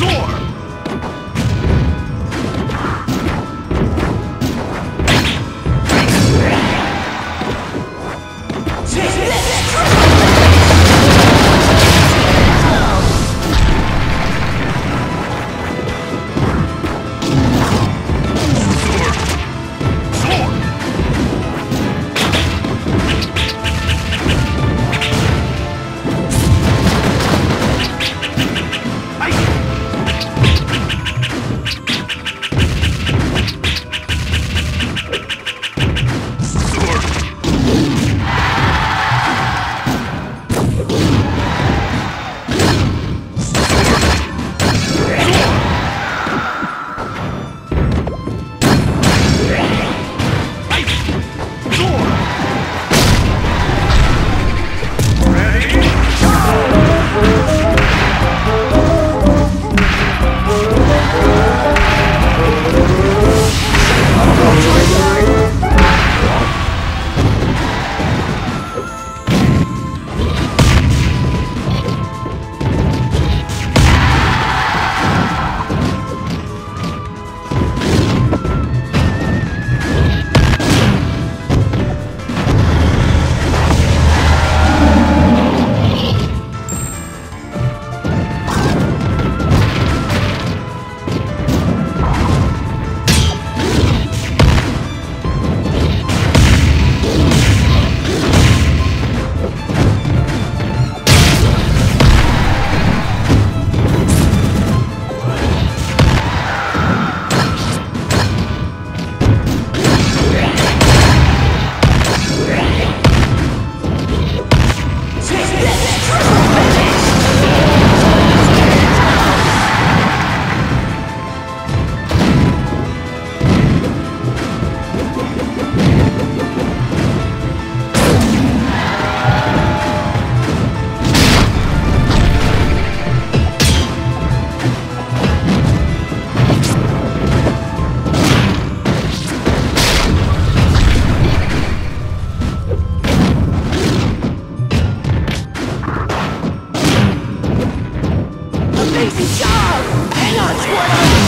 Soar! Crazy job! Hang on, squirrel!